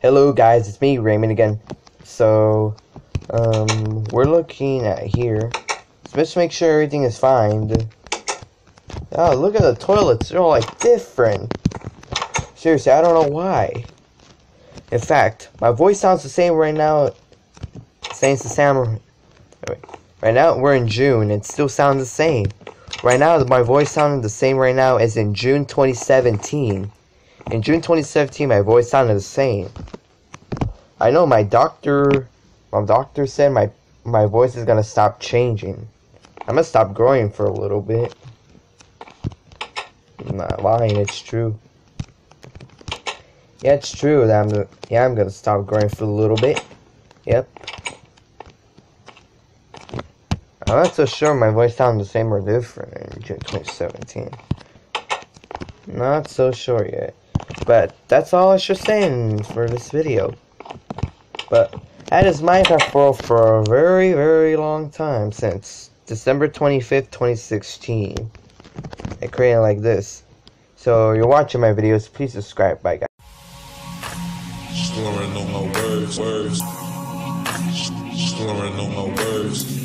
Hello guys, it's me, Raymond again. So, um, we're looking at here. Let's make sure everything is fine. Oh, look at the toilets. They're all like different. Seriously, I don't know why. In fact, my voice sounds the same right now. Saying the same. Right now, we're in June. It still sounds the same. Right now, my voice sounded the same right now as in June 2017. In June 2017, my voice sounded the same. I know my doctor, my doctor said my my voice is gonna stop changing. I'm gonna stop growing for a little bit. I'm not lying, it's true. Yeah, it's true that I'm yeah I'm gonna stop growing for a little bit. Yep. I'm not so sure my voice sounds the same or different in June 2017. Not so sure yet. But that's all I should say for this video. But that is Minecraft World for a very, very long time since December 25th, 2016. I created like this. So you're watching my videos, please subscribe. Bye guys. Slurring on my words, words. Slurring on my words.